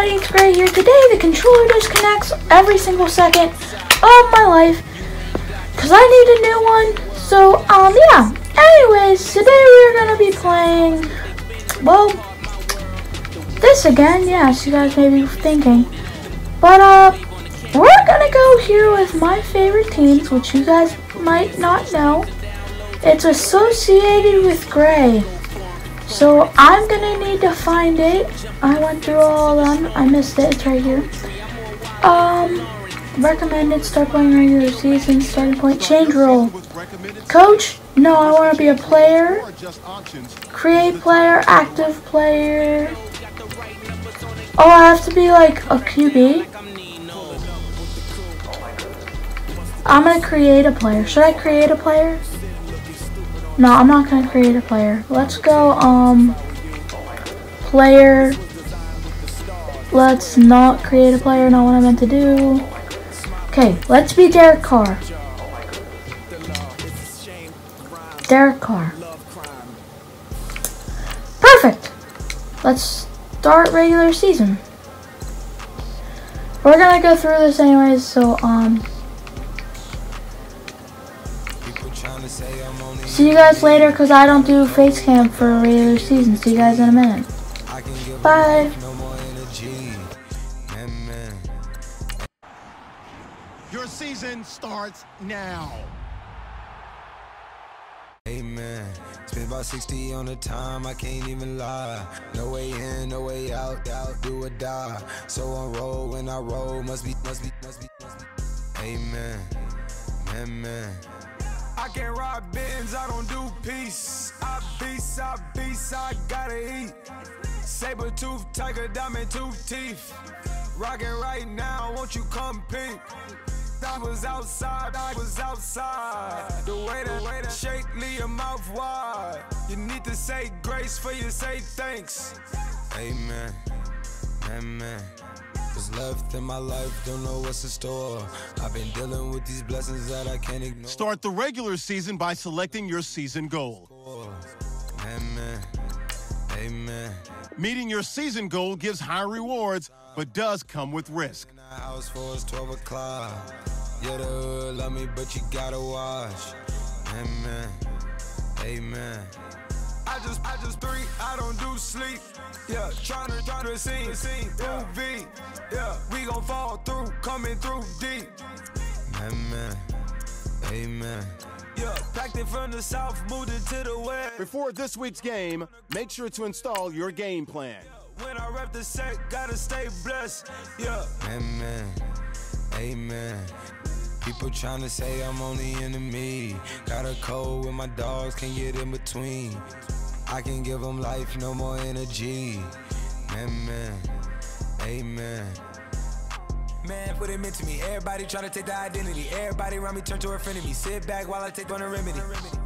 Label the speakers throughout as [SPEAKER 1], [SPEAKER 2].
[SPEAKER 1] everybody, it's Graye here. Today the controller disconnects every single second of my life because I need a new one. So, um, yeah. Anyways, today we're gonna be playing, well, this again. Yes, you guys may be thinking, but uh, we're gonna go here with my favorite teams, which you guys might not know. It's associated with Gray. So I'm gonna need to find it. I went through all of them. I missed it. It's right here. Um, recommended start playing regular season starting point change role. Coach? No, I want to be a player. Create player, active player. Oh, I have to be like a QB. I'm gonna create a player. Should I create a player? No, I'm not gonna create a player. Let's go, um, player. Let's not create a player, not what I meant to do. Okay, let's be Derek Carr. Derek Carr. Perfect! Let's start regular season. We're gonna go through this anyways, so, um, See you guys later because I don't do face cam for a regular season. See you guys in a minute. Bye.
[SPEAKER 2] Your season starts now.
[SPEAKER 3] Amen. Spent about 60 on the time, I can't even lie. No way in, no way out, out, do or die. So on roll when I roll, must be, must be, must be, must be. Amen. Amen. I can't ride Benz, I don't do peace. I beast, I beast, I gotta eat. Saber tooth, tiger, diamond tooth teeth. Rockin' right now, won't you come peek? I was outside, I was outside. The way that, way that shake, leave your mouth wide. You need to say grace for you say thanks. Amen. Amen. What's left in my life, don't know what's in store. I've been dealing with these blessings that I can't ignore.
[SPEAKER 2] Start the regular season by selecting your season goal.
[SPEAKER 3] Amen. Amen.
[SPEAKER 2] Meeting your season goal gives high rewards, but does come with risk.
[SPEAKER 3] House for us 12 o'clock. Yeah, the hood love me, but you gotta watch. Amen. Amen. I just, I just three, I don't do sleep. Yeah, tryna, tryna see, see, through V. Yeah, we gon' fall through, coming through deep. Amen. Amen. Yeah, packed it from the south, moved it to the west.
[SPEAKER 2] Before this week's game, make sure to install your game plan.
[SPEAKER 3] When I rep the set, gotta stay blessed. Yeah. Amen. Amen. People trying to say I'm on the enemy. Got a code with my dogs, can't get in between. I can give them life, no more energy. Amen. Amen. Man, what it meant to me. Everybody trying to take the identity. Everybody around me turn to a friend of me. Sit back while I take on a remedy.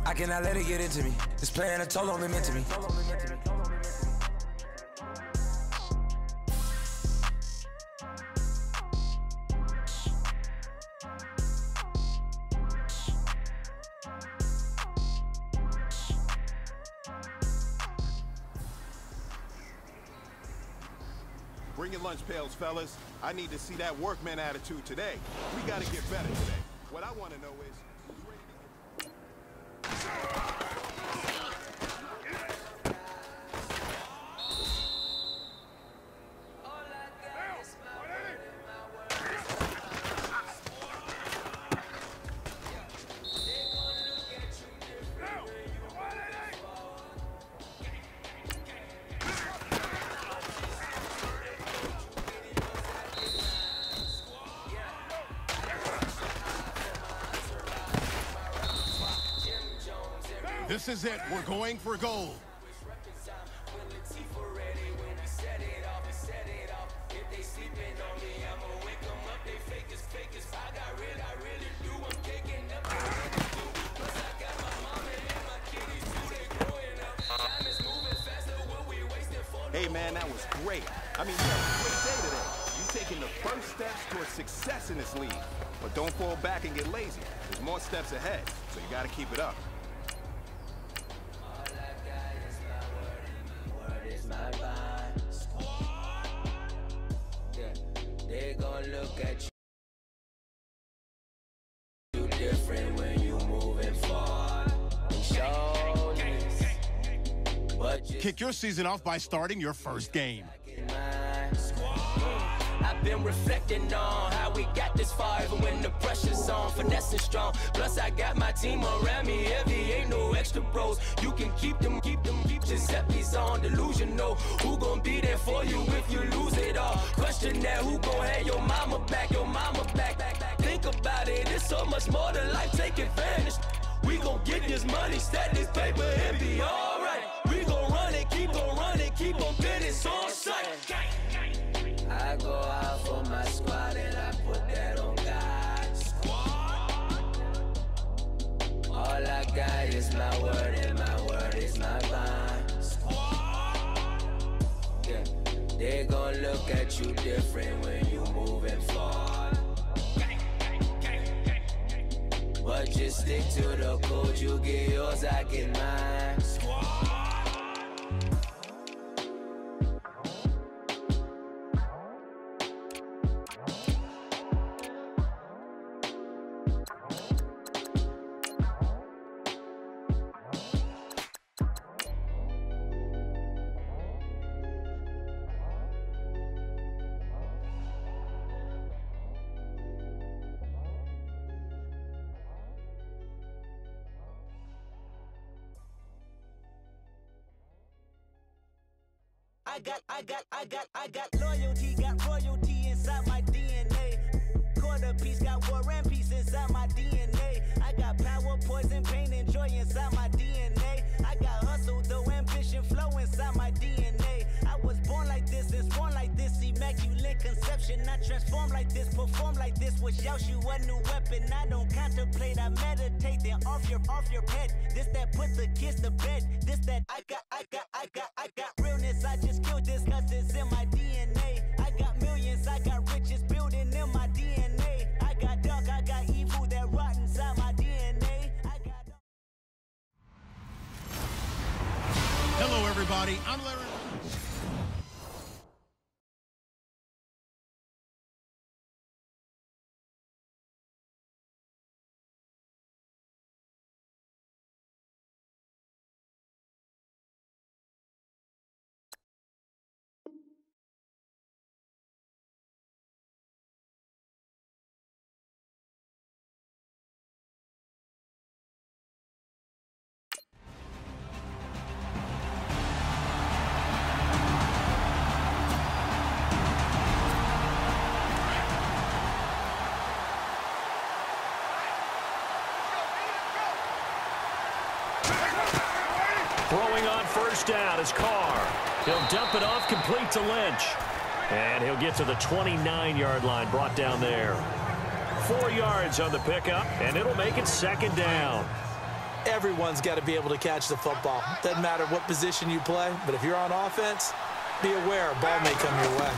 [SPEAKER 3] I cannot let it get into me. It's playing a toll on me, meant to me.
[SPEAKER 2] Fellas. I need to see that workman attitude today. We gotta get better today. What I wanna know is, This is it. We're going for gold. Hey man, that was great. I mean, you had a great day today. You taking the first steps towards success in this league. But don't fall back and get lazy. There's more steps ahead, so you gotta keep it up.
[SPEAKER 4] Kick your season off by starting your first game.
[SPEAKER 5] I've been reflecting on how we got this far, even when the pressure's on, finessing strong. Plus, I got my team around me heavy, ain't no extra. You can keep them, keep them, keep Giuseppe's on. Who be there for you if you lose it all? Question that, who have your mama back, your mama back? Think about it, it's so much more than life, take advantage. We get this money, stack this paper, and keep on running, keep on finish on sight. I go out for my squad and I put that on God. All I got is my word and my word is my bond. Yeah, they gon' look at you different when you moving forward. But just stick to the code, you get yours, I get mine. I got, I got, I got, I got loyalty, immaculate conception. I transform like this, perform like this, yells you a new weapon. I don't contemplate, I meditate, then off your, off your head. This that put the kids to bed. This that I got, I got, I got, I got realness. I just killed this cause it's in my DNA. I got millions, I got riches building in my DNA. I got dark, I got evil that rot inside my DNA.
[SPEAKER 4] Hello, everybody. I'm Larry.
[SPEAKER 6] Throwing on first down is Carr. He'll dump it off complete to Lynch. And he'll get to the 29-yard line brought down there. Four yards on the pickup, and it'll make it second down.
[SPEAKER 7] Everyone's got to be able to catch the football. Doesn't matter what position you play, but if you're on offense, be aware a ball may come your way.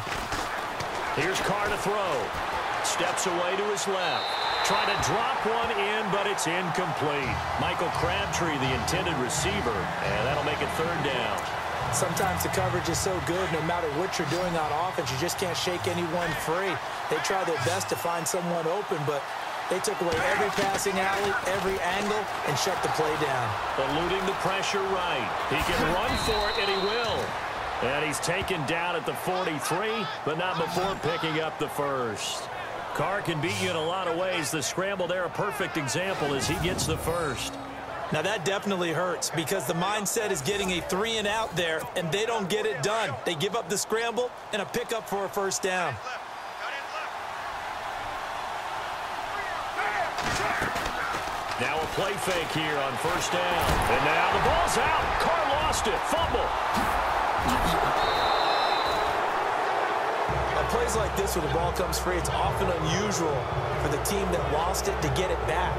[SPEAKER 6] Here's Carr to throw. Steps away to his left. Trying to drop one in, but it's incomplete. Michael Crabtree, the intended receiver, and that'll make it third down.
[SPEAKER 7] Sometimes the coverage is so good, no matter what you're doing on offense, you just can't shake anyone free. They try their best to find someone open, but they took away every passing alley, every angle, and shut the play down.
[SPEAKER 6] Eluding the pressure right. He can run for it, and he will. And he's taken down at the 43, but not before picking up the first. Carr can beat you in a lot of ways. The scramble there, a perfect example as he gets the first.
[SPEAKER 7] Now that definitely hurts because the mindset is getting a three and out there, and they don't get it done. They give up the scramble and a pickup for a first down.
[SPEAKER 6] Now a play fake here on first down. And now the ball's out. Carr lost it. Fumble.
[SPEAKER 7] Plays like this where the ball comes free, it's often unusual for the team that lost it to get it back.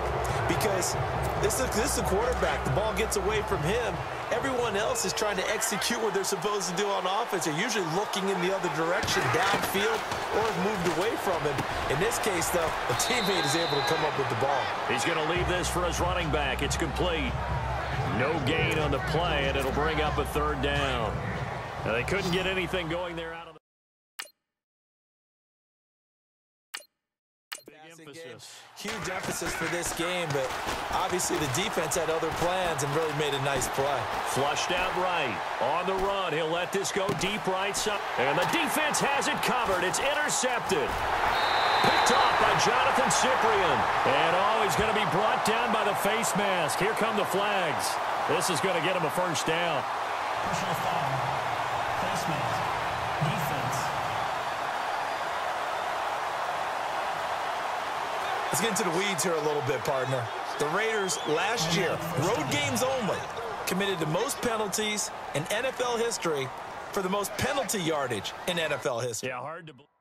[SPEAKER 7] Because this is, this is a quarterback. The ball gets away from him. Everyone else is trying to execute what they're supposed to do on offense. They're usually looking in the other direction, downfield, or have moved away from him. In this case, though, a teammate is able to come up with the ball.
[SPEAKER 6] He's going to leave this for his running back. It's complete. No gain on the play, and it'll bring up a third down. Now, they couldn't get anything going there out of
[SPEAKER 7] Huge emphasis for this game, but obviously the defense had other plans and really made a nice play.
[SPEAKER 6] Flushed out right. On the run. He'll let this go deep right side. And the defense has it covered. It's intercepted. Picked off by Jonathan Cyprien. And oh, he's going to be brought down by the face mask. Here come the flags. This is going to get him a first down.
[SPEAKER 8] Personal foul. Face mask. Defense.
[SPEAKER 7] Let's get into the weeds here a little bit, partner. The Raiders last year, road games only, committed the most penalties in NFL history for the most penalty yardage in NFL history.
[SPEAKER 6] Yeah, hard to believe.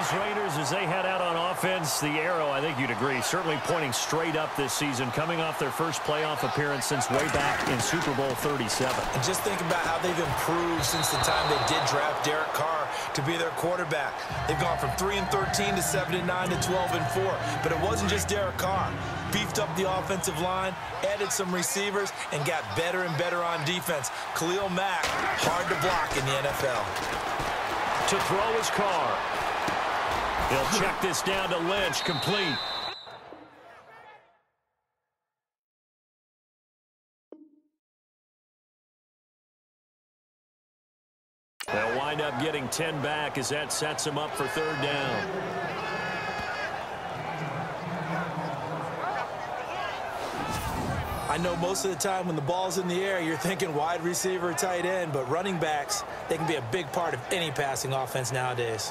[SPEAKER 6] These Raiders, as they head out on offense, the arrow, I think you'd agree, certainly pointing straight up this season, coming off their first playoff appearance since way back in Super Bowl 37.
[SPEAKER 7] And just think about how they've improved since the time they did draft Derek Carr to be their quarterback. They've gone from 3 and 13 to 7 and 9 to 12 and 4. But it wasn't just Derek Carr. Beefed up the offensive line, added some receivers, and got better and better on defense. Khalil Mack, hard to block in the NFL.
[SPEAKER 6] To throw his Carr. He'll check this down to Lynch, complete. They'll wind up getting 10 back as that sets him up for third down.
[SPEAKER 7] I know most of the time when the ball's in the air, you're thinking wide receiver, tight end, but running backs, they can be a big part of any passing offense nowadays.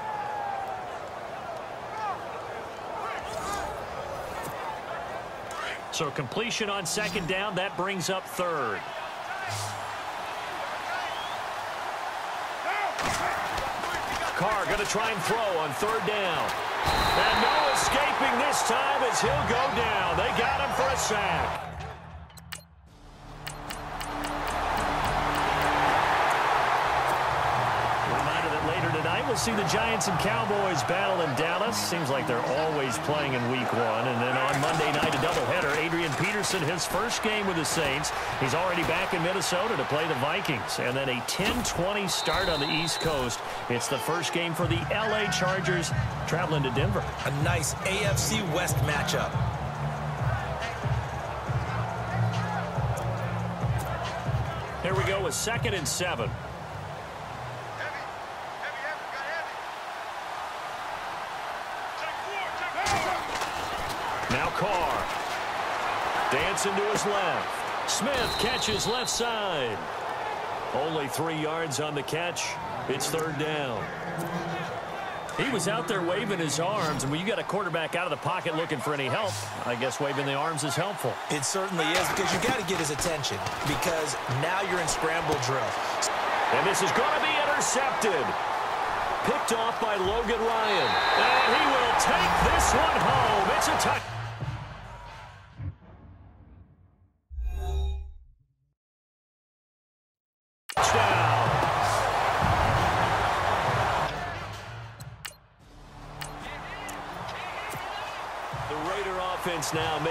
[SPEAKER 6] So completion on second down, that brings up third. Carr going to try and throw on third down. And no escaping this time as he'll go down. They got him for a sack. See the Giants and Cowboys battle in Dallas. Seems like they're always playing in week one. And then on Monday night, a doubleheader. Adrian Peterson, his first game with the Saints. He's already back in Minnesota to play the Vikings. And then a 10-20 start on the East Coast. It's the first game for the L.A. Chargers traveling to Denver.
[SPEAKER 7] A nice AFC West matchup.
[SPEAKER 6] Here we go with second and seven. Now Carr. Dancing to his left. Smith catches left side. Only three yards on the catch. It's third down. He was out there waving his arms, and when you got a quarterback out of the pocket looking for any help, I guess waving the arms is helpful.
[SPEAKER 7] It certainly is because you got to get his attention because now you're in scramble drill.
[SPEAKER 6] And this is going to be intercepted. Picked off by Logan Ryan. And he will take this one home. It's a. Touchdown.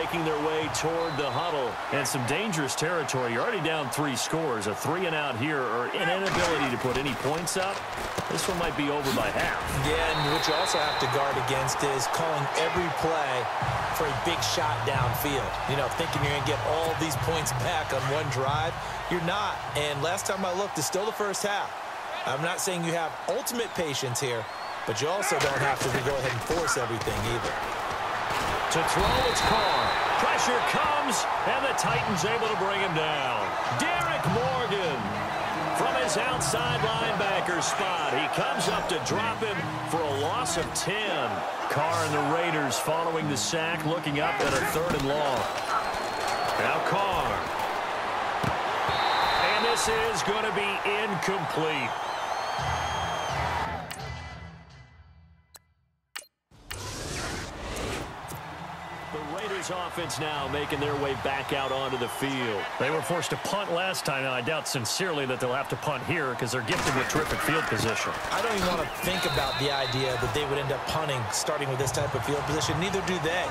[SPEAKER 6] Making their way toward the huddle. And some dangerous territory. You're already down three scores. A three and out here or an inability to put any points up. This one might be over by half.
[SPEAKER 7] Yeah, and what you also have to guard against is calling every play for a big shot downfield. You know, thinking you're going to get all these points back on one drive. You're not. And last time I looked, it's still the first half. I'm not saying you have ultimate patience here, but you also don't have to go ahead and force everything either.
[SPEAKER 6] To throw, it's Carr. Pressure comes, and the Titans able to bring him down. Derrick Morgan from his outside linebacker spot. He comes up to drop him for a loss of 10. Carr and the Raiders following the sack, looking up at a third and long. Now Carr. And this is going to be incomplete. The offense now making their way back out onto the field. They were forced to punt last time, and I doubt sincerely that they'll have to punt here because they're gifted with terrific field position.
[SPEAKER 7] I don't even want to think about the idea that they would end up punting starting with this type of field position. Neither do they.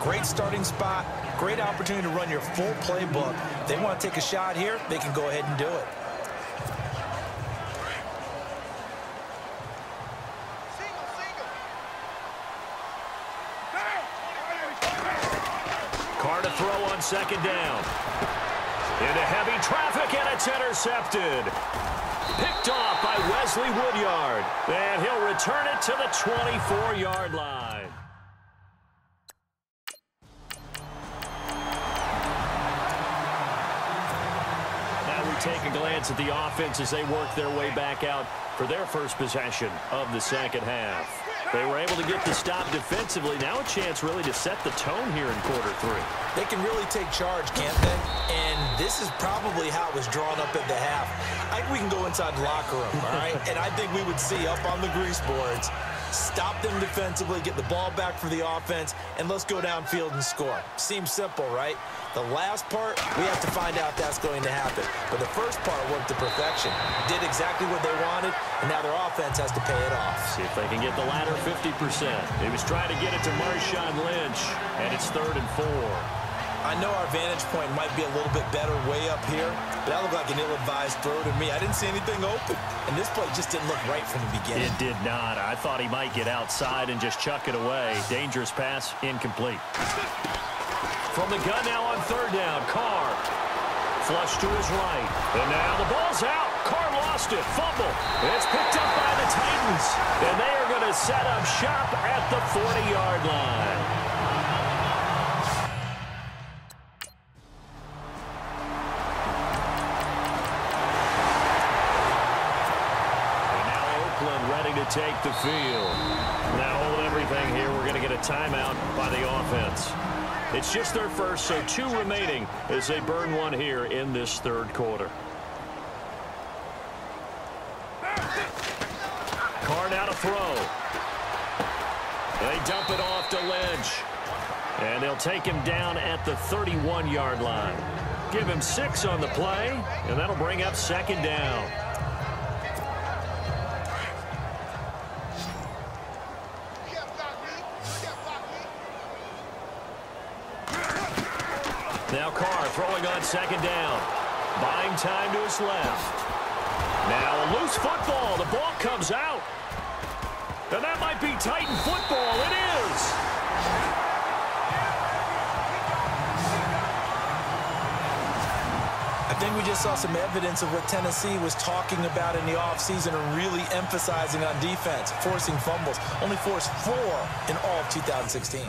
[SPEAKER 7] Great starting spot, great opportunity to run your full playbook. If they want to take a shot here, they can go ahead and do it.
[SPEAKER 6] Throw on second down. Into heavy traffic, and it's intercepted. Picked off by Wesley Woodyard. And he'll return it to the 24-yard line. Now we take a glance at the offense as they work their way back out for their first possession of the second half. They were able to get the stop defensively. Now a chance really to set the tone here in quarter three.
[SPEAKER 7] They can really take charge, can't they? And this is probably how it was drawn up at the half. I think we can go inside the locker room, all right? and I think we would see up on the grease boards, stop them defensively, get the ball back for the offense, and let's go downfield and score. Seems simple, right? The last part, we have to find out that's going to happen. But the first part worked to perfection. Did exactly what they wanted, and now their offense has to pay it off.
[SPEAKER 6] See if they can get the latter 50%. He was trying to get it to Marshawn Lynch, and it's third and four.
[SPEAKER 7] I know our vantage point might be a little bit better way up here, but that looked like an ill-advised throw to me. I didn't see anything open, and this play just didn't look right from the beginning.
[SPEAKER 6] It did not. I thought he might get outside and just chuck it away. Dangerous pass, incomplete. From the gun now on third down, Carr. Flush to his right. And now the ball's out. Carr lost it. Fumble. It's picked up by the Titans. And they are going to set up shop at the 40-yard line. Take the field. Now hold everything here. We're going to get a timeout by the offense. It's just their first, so two remaining as they burn one here in this third quarter. Carr now to throw. They dump it off to Ledge. And they'll take him down at the 31-yard line. Give him six on the play, and that'll bring up second down. Second down. Buying time to his left. Now a loose football. The ball comes out. And that might be Titan football. It is.
[SPEAKER 7] I think we just saw some evidence of what Tennessee was talking about in the offseason and really emphasizing on defense, forcing fumbles. Only forced four in all of 2016.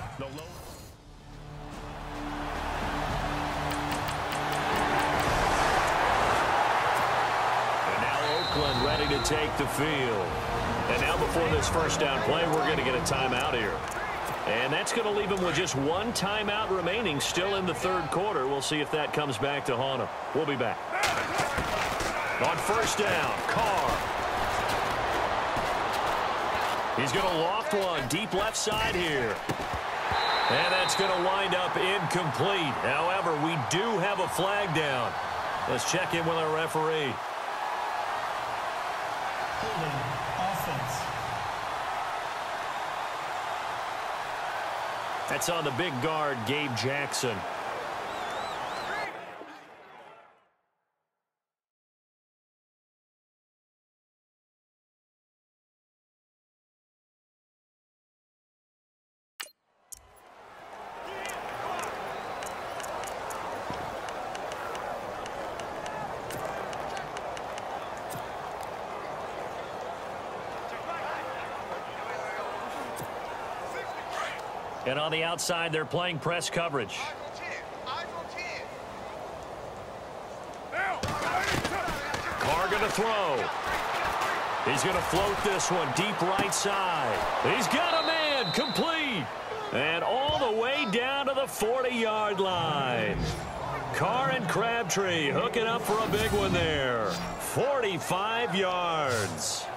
[SPEAKER 6] To take the field. And now before this first down play, we're going to get a timeout here. And that's going to leave him with just one timeout remaining still in the third quarter. We'll see if that comes back to haunt him. We'll be back. On first down, Carr. He's going to loft one deep left side here. And that's going to wind up incomplete. However, we do have a flag down. Let's check in with our referee.
[SPEAKER 8] Holding offense.
[SPEAKER 6] That's on the big guard, Gabe Jackson. On the outside, they're playing press coverage. Carr going to throw. He's going to float this one deep right side. He's got a man complete. And all the way down to the 40-yard line. Carr and Crabtree hooking up for a big one there. 45 yards.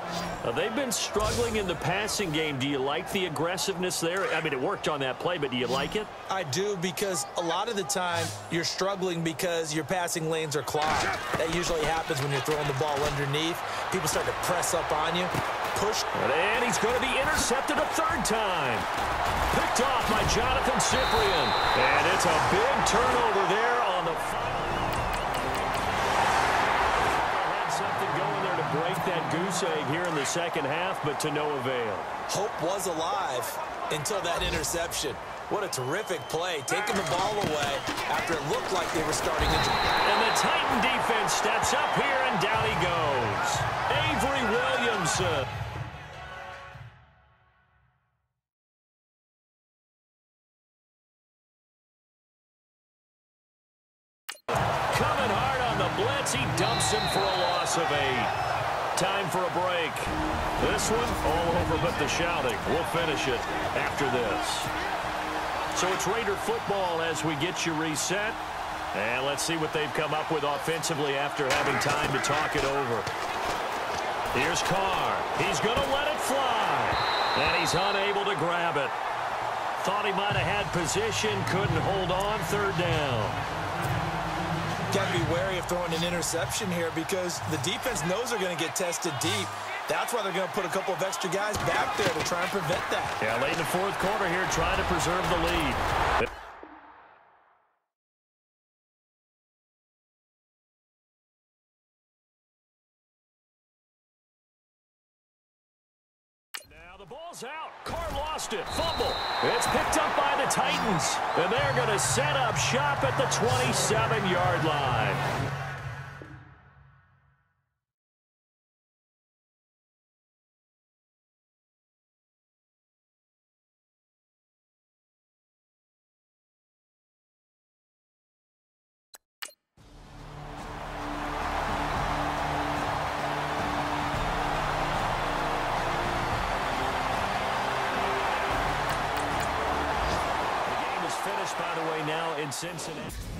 [SPEAKER 6] Uh, they've been struggling in the passing game. Do you like the aggressiveness there? I mean, it worked on that play, but do you like it?
[SPEAKER 7] I do because a lot of the time you're struggling because your passing lanes are clogged. That usually happens when you're throwing the ball underneath. People start to press up on you, push.
[SPEAKER 6] And he's going to be intercepted a third time. Picked off by Jonathan Cyprien. And it's a big turnover there on the
[SPEAKER 7] break that goose egg here in the second half, but to no avail. Hope was alive, until that interception. What a terrific play, taking the ball away after it looked like they were starting to...
[SPEAKER 6] And the Titan defense steps up here, and down he goes. Avery Williamson. Coming hard on the blitz, he dumps him for a loss of eight. Time for a break. This one, all over but the shouting. We'll finish it after this. So it's Raider football as we get you reset. And let's see what they've come up with offensively after having time to talk it over. Here's Carr. He's going to let it fly. And he's unable to grab it. Thought he might have had position, couldn't hold on, third down.
[SPEAKER 7] Got to be wary of throwing an interception here because the defense knows they're going to get tested deep. That's why they're going to put a couple of extra guys back there to try and prevent that.
[SPEAKER 6] Yeah, late in the fourth quarter here, trying to preserve the lead. Now the ball's out. Fumble. It's picked up by the Titans. And they're going to set up shop at the 27-yard line. Cincinnati.